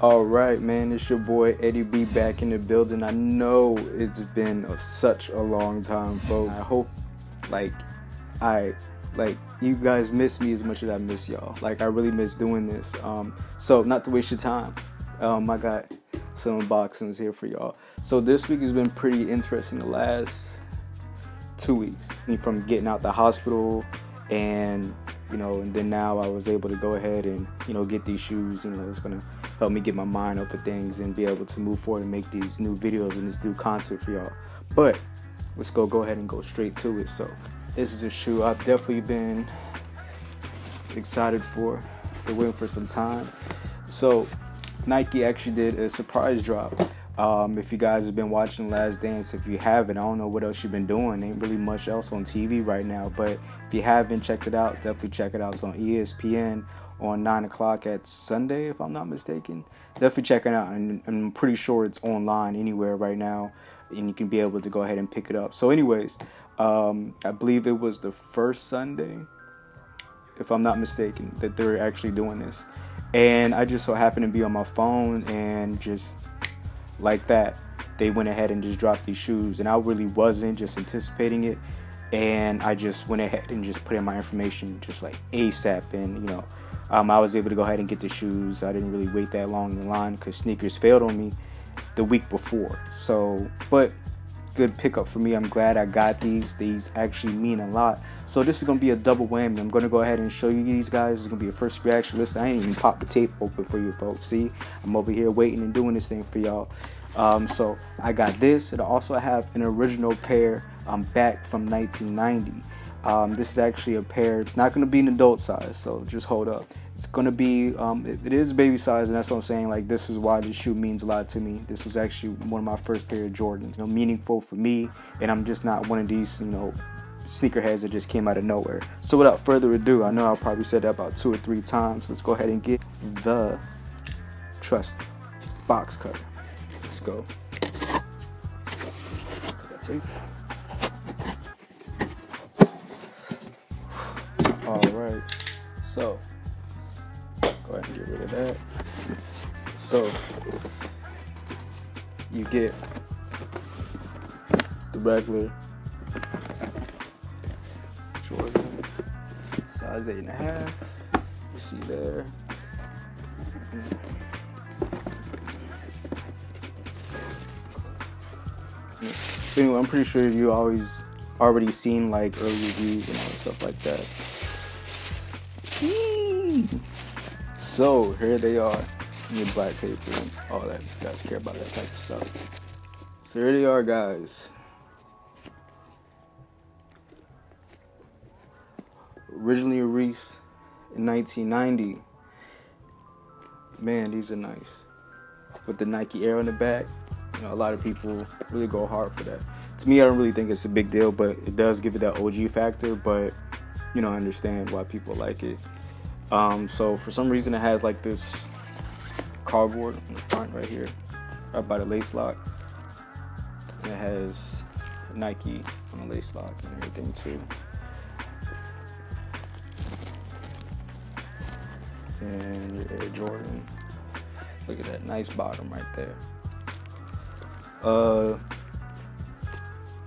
All right, man, it's your boy Eddie B back in the building. I know it's been a, such a long time, folks. I hope, like, I like you guys miss me as much as I miss y'all. Like, I really miss doing this. Um, so not to waste your time, um, I got some unboxings here for y'all. So this week has been pretty interesting. The last two weeks, from getting out the hospital and you know, and then now I was able to go ahead and you know get these shoes. You know, it's gonna help me get my mind up for things and be able to move forward and make these new videos and this new content for y'all. But let's go go ahead and go straight to it. So this is a shoe I've definitely been excited for. Been waiting for some time. So Nike actually did a surprise drop. Um, if you guys have been watching Last Dance, if you haven't, I don't know what else you've been doing. Ain't really much else on TV right now. But if you haven't checked it out, definitely check it out. It's on ESPN on 9 o'clock at Sunday, if I'm not mistaken. Definitely check it out. And I'm pretty sure it's online anywhere right now. And you can be able to go ahead and pick it up. So, anyways, um, I believe it was the first Sunday, if I'm not mistaken, that they're actually doing this. And I just so happened to be on my phone and just like that, they went ahead and just dropped these shoes. And I really wasn't just anticipating it. And I just went ahead and just put in my information just like ASAP. And, you know, um, I was able to go ahead and get the shoes. I didn't really wait that long in line because SNKRS failed on me the week before. So, but good pickup for me. I'm glad I got these. These actually mean a lot. So this is gonna be a double whammy. I'm gonna go ahead and show you these guys. It's gonna be a first reaction. Listen, I ain't even pop the tape open for you folks. See, I'm over here waiting and doing this thing for y'all. Um, so I got this, and I also have an original pair um, back from 1990. Um, this is actually a pair. It's not going to be an adult size, so just hold up. It's going to be, um, it, it is baby size, and that's what I'm saying. Like, this is why this shoe means a lot to me. This was actually one of my first pair of Jordans, you know, meaningful for me, and I'm just not one of these, you know, sneakerheads that just came out of nowhere. So without further ado, I know I probably said that about two or three times. Let's go ahead and get the trust box cutter Let's go. All ahead and get rid of that. So you get the regular Jordan size eight and a half. You see there. Anyway, I'm pretty sure you always already seen like early reviews and all stuff like that. So here they are your black paper and all that. You guys care about that type of stuff. So here they are, guys. Originally released in 1990. Man, these are nice. With the Nike Air on the back. You know, a lot of people really go hard for that. To me, I don't really think it's a big deal, but it does give it that OG factor. But you know, I understand why people like it. Um, so for some reason, it has like this cardboard on the front right here, right by the lace lock. And it has Nike on the lace lock and everything too. And your Air Jordan. Look at that nice bottom right there. Uh,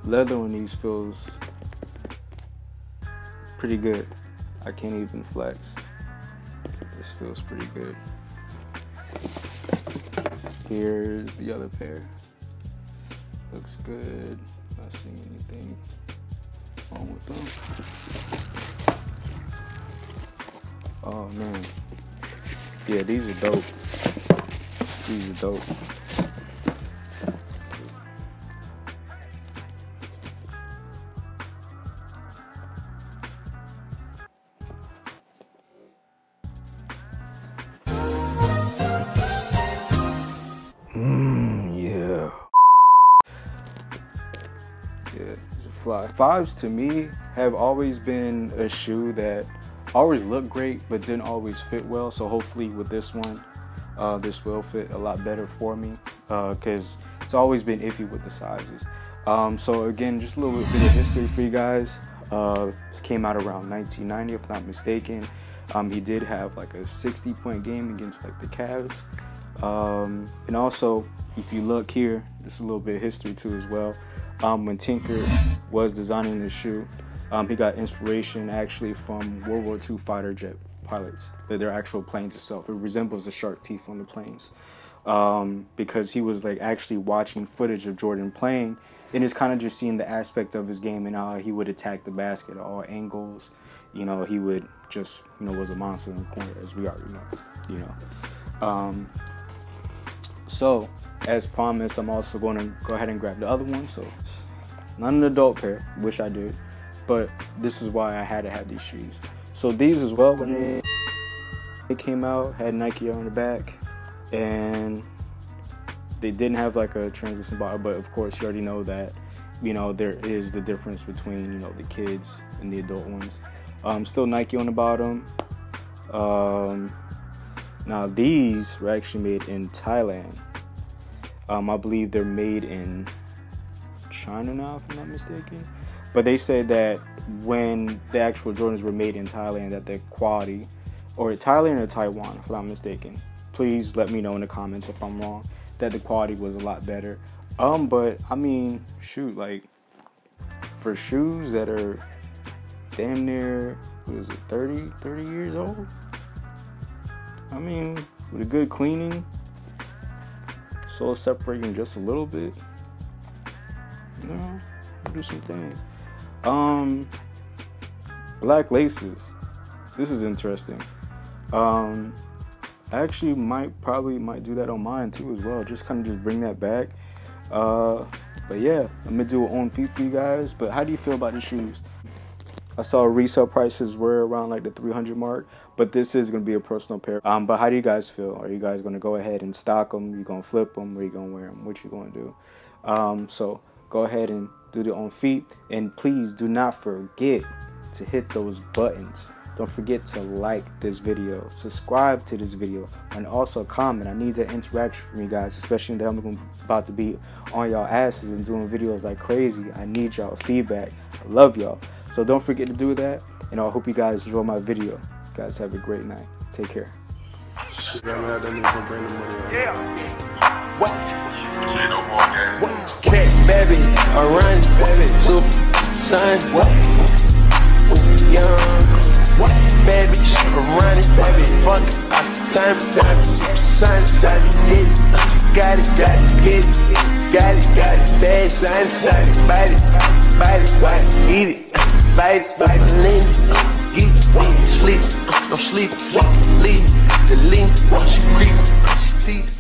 leather on these feels pretty good. I can't even flex. This feels pretty good. Here's the other pair. Looks good. Not seeing anything wrong with them. Oh man. Yeah, these are dope. These are dope. Fly. Fives to me have always been a shoe that always looked great but didn't always fit well. So hopefully with this one, uh, this will fit a lot better for me because uh, it's always been iffy with the sizes. Um, so again, just a little bit of history for you guys. Uh, came out around 1990, if not mistaken. Um, he did have like a 60 point game against like the Cavs. Um, and also, if you look here, just a little bit of history too as well. Um, when Tinker was designing the shoe, um, he got inspiration actually from World War II fighter jet pilots, their actual planes itself. It resembles the shark teeth on the planes. Um, because he was like actually watching footage of Jordan playing and it's kind of just seeing the aspect of his game and how he would attack the basket at all angles. You know, he would just, you know, was a monster in the corner, as we already know, you know. Um, so, as promised, I'm also going to go ahead and grab the other one. So, not an adult pair, wish I did, but this is why I had to have these shoes. So these as well, when they, came out, had Nike on the back, and they didn't have like a translucent bottle, but of course you already know that, you know, there is the difference between, you know, the kids and the adult ones. Um, still Nike on the bottom. Um, now these were actually made in Thailand. Um, I believe they're made in China now, if I'm not mistaken. But they said that when the actual Jordans were made in Thailand, that the quality, or Thailand or Taiwan, if I'm not mistaken. Please let me know in the comments if I'm wrong that the quality was a lot better. Um, but I mean, shoot, like for shoes that are damn near what is it, 30, 30 years old? I mean, with a good cleaning, sole separating just a little bit, you know, do some things. Um, black laces. This is interesting. Um, I actually might probably might do that on mine too as well. Just kind of just bring that back. Uh, but yeah, I'm gonna do it on feet for you guys. But how do you feel about the shoes? I saw resale prices were around like the 300 mark, but this is gonna be a personal pair. Um, but how do you guys feel? Are you guys gonna go ahead and stock them? You gonna flip them? Or you gonna wear them? What you gonna do? Um, so go ahead and do the own feet, and please do not forget to hit those buttons. Don't forget to like this video, subscribe to this video, and also comment. I need the interaction from you guys, especially that I'm about to be on y'all asses and doing videos like crazy. I need y'all feedback. I love y'all. So don't forget to do that, and I hope you guys enjoy my video. You guys have a great night. Take care. Yeah. What? Say no more game. What? Cat, baby, a run, baby, super, son, what? Young. What? Bad bitch, I'm running. Bad bitch, fuck it. Time, time, sign, sign, get it. Got it, got it, get it. Got it, got it. Bad sign, sign, bite it, bite it, bite it. Eat it, fade, lean, geek, sleep, no sleep, leave the link, watch creep, teeth.